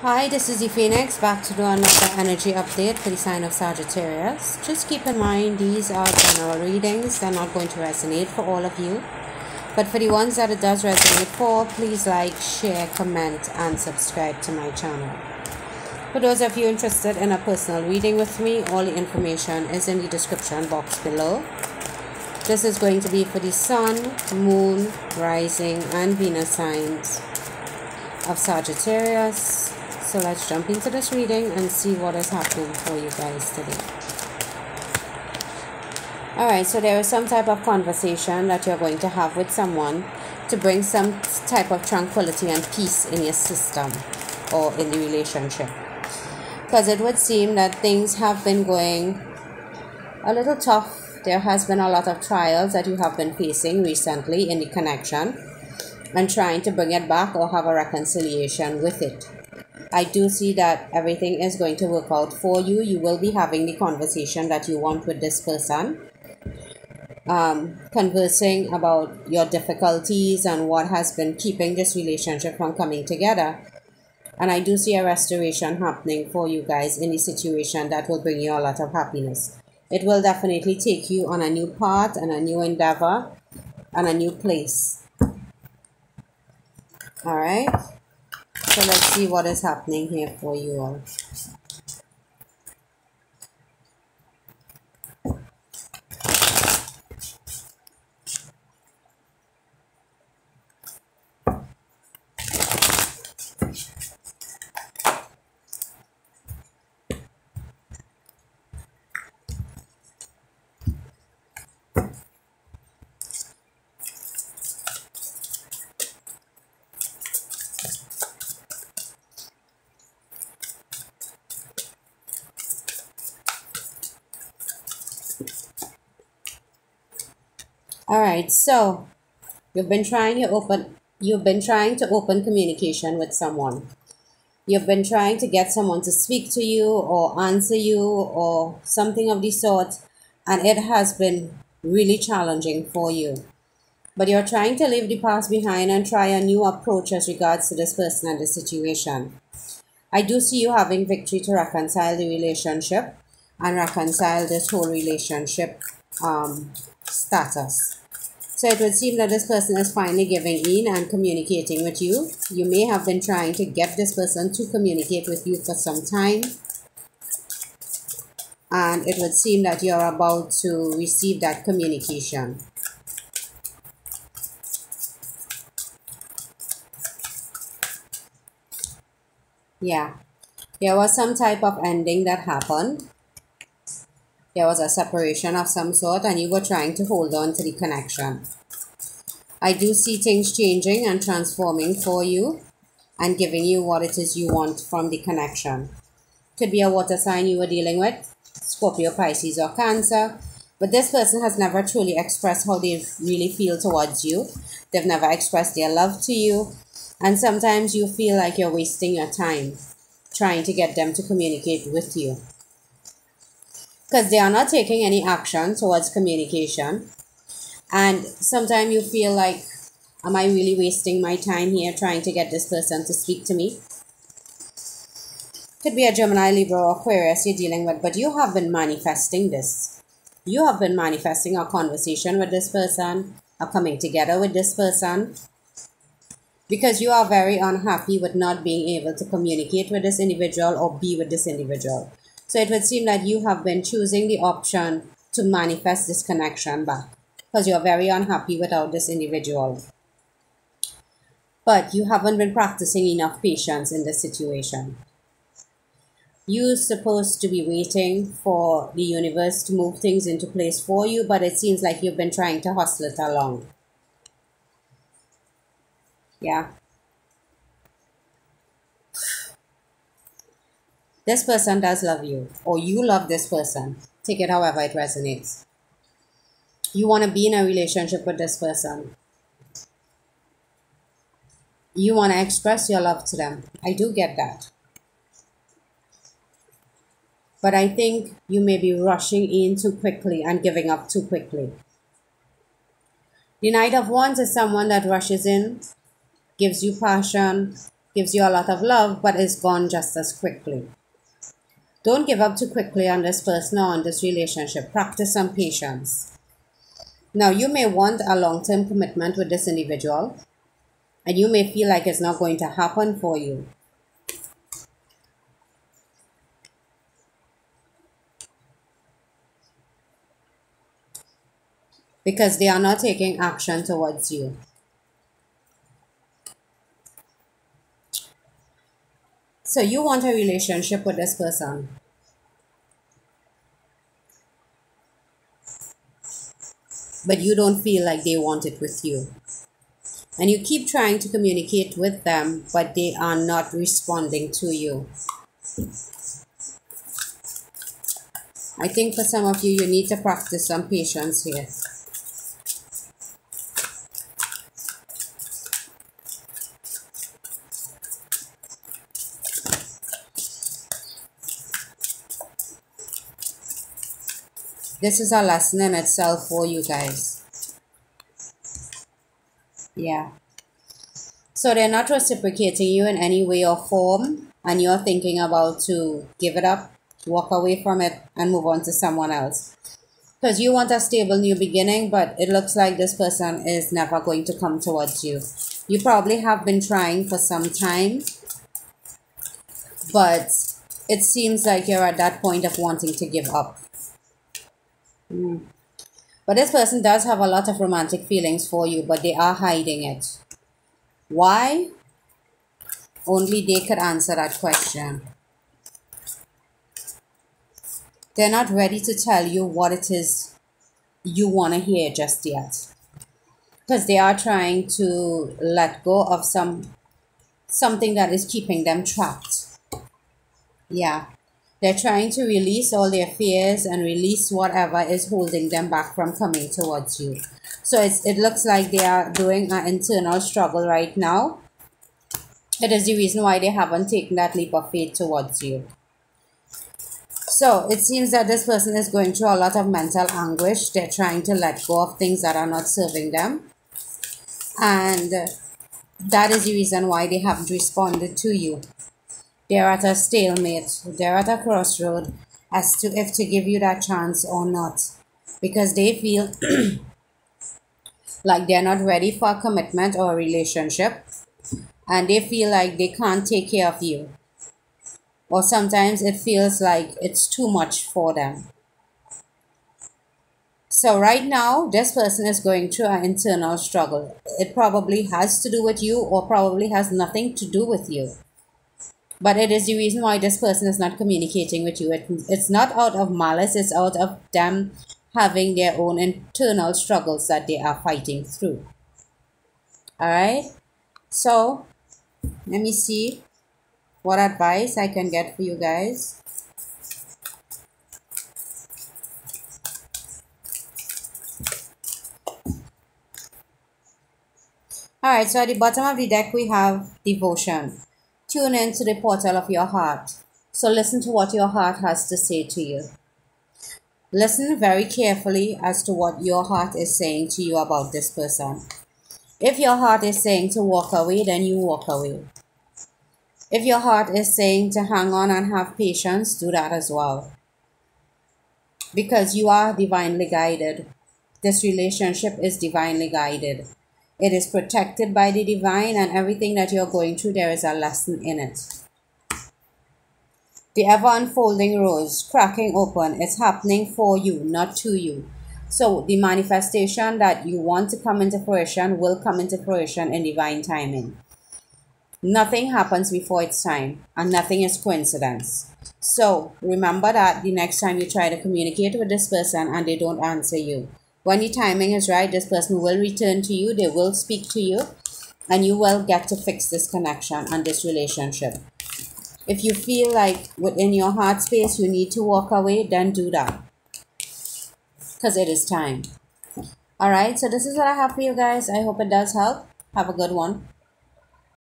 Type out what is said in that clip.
Hi, this is the Phoenix back to do another energy update for the sign of Sagittarius. Just keep in mind these are general readings, they're not going to resonate for all of you. But for the ones that it does resonate for, please like, share, comment, and subscribe to my channel. For those of you interested in a personal reading with me, all the information is in the description box below. This is going to be for the Sun, Moon, Rising, and Venus signs of Sagittarius. So let's jump into this reading and see what is happening for you guys today. Alright, so there is some type of conversation that you're going to have with someone to bring some type of tranquility and peace in your system or in the relationship. Because it would seem that things have been going a little tough there has been a lot of trials that you have been facing recently in the connection and trying to bring it back or have a reconciliation with it. I do see that everything is going to work out for you. You will be having the conversation that you want with this person. Um, conversing about your difficulties and what has been keeping this relationship from coming together. And I do see a restoration happening for you guys in the situation that will bring you a lot of happiness. It will definitely take you on a new path and a new endeavor and a new place. All right. So let's see what is happening here for you all. All right, so you've been trying to open you've been trying to open communication with someone. You've been trying to get someone to speak to you or answer you or something of the sort, and it has been really challenging for you. But you're trying to leave the past behind and try a new approach as regards to this person and the situation. I do see you having victory to reconcile the relationship and reconcile this whole relationship um, status. So it would seem that this person is finally giving in and communicating with you. You may have been trying to get this person to communicate with you for some time. And it would seem that you're about to receive that communication. Yeah. There was some type of ending that happened there was a separation of some sort and you were trying to hold on to the connection. I do see things changing and transforming for you and giving you what it is you want from the connection. Could be a water sign you were dealing with, Scorpio, Pisces, or Cancer. But this person has never truly expressed how they really feel towards you. They've never expressed their love to you. And sometimes you feel like you're wasting your time trying to get them to communicate with you because they are not taking any action towards communication. And sometimes you feel like, am I really wasting my time here trying to get this person to speak to me? Could be a Gemini, Libra, or Aquarius you're dealing with, but you have been manifesting this. You have been manifesting a conversation with this person, a coming together with this person, because you are very unhappy with not being able to communicate with this individual or be with this individual. So it would seem that you have been choosing the option to manifest this connection back because you're very unhappy without this individual. But you haven't been practicing enough patience in this situation. You're supposed to be waiting for the universe to move things into place for you, but it seems like you've been trying to hustle it along. Yeah. This person does love you or you love this person. Take it however it resonates. You want to be in a relationship with this person. You want to express your love to them. I do get that. But i think you may be rushing in too quickly and giving up too quickly. The knight of wands is someone that rushes in gives you passion gives you a lot of love, but is gone just as quickly. Don't give up too quickly on this person or on this relationship. Practice some patience. Now, you may want a long term commitment with this individual, and you may feel like it's not going to happen for you. Because they are not taking action towards you. So you want a relationship with this person. But you don't feel like they want it with you. And you keep trying to communicate with them, but they are not responding to you. I think for some of you, you need to practice some patience here. This is a lesson in itself for you guys. Yeah. So they're not reciprocating you in any way or form and you're thinking about to give it up walk away from it and move on to someone else. Because you want a stable new beginning but it looks like this person is never going to come towards you. You probably have been trying for some time but it seems like you're at that point of wanting to give up Mm. But this person does have a lot of romantic feelings for you, but they are hiding it. Why? Only they could answer that question. They're not ready to tell you what it is you want to hear just yet. Because they are trying to let go of some something that is keeping them trapped. Yeah. They're trying to release all their fears and release whatever is holding them back from coming towards you. So it's, it looks like they are doing an internal struggle right now. It is the reason why they haven't taken that leap of faith towards you. So it seems that this person is going through a lot of mental anguish. They're trying to let go of things that are not serving them. And that is the reason why they haven't responded to you. They're at a stalemate. They're at a crossroad as to if to give you that chance or not. Because they feel like they're not ready for a commitment or a relationship. And they feel like they can't take care of you. Or sometimes it feels like it's too much for them. So right now, this person is going through an internal struggle. It probably has to do with you or probably has nothing to do with you but it is the reason why this person is not communicating with you. It, it's not out of malice it's out of them having their own internal struggles that they are fighting through. All right so let me see what advice i can get for you guys. All right so at the bottom of the deck we have devotion Tune in to the portal of your heart. So listen to what your heart has to say to you. Listen very carefully as to what your heart is saying to you about this person. If your heart is saying to walk away, then you walk away. If your heart is saying to hang on and have patience, do that as well. Because you are divinely guided. This relationship is divinely guided. It is protected by the divine, and everything that you're going through, there is a lesson in it. The ever unfolding rose, cracking open, is happening for you, not to you. So, the manifestation that you want to come into fruition will come into fruition in divine timing. Nothing happens before its time, and nothing is coincidence. So, remember that the next time you try to communicate with this person and they don't answer you, when the timing is right, this person will return to you, they will speak to you, and you will get to fix this connection and this relationship. If you feel like within your heart space you need to walk away, then do that. Because it is time. Alright, so this is what I have for you guys. I hope it does help. Have a good one.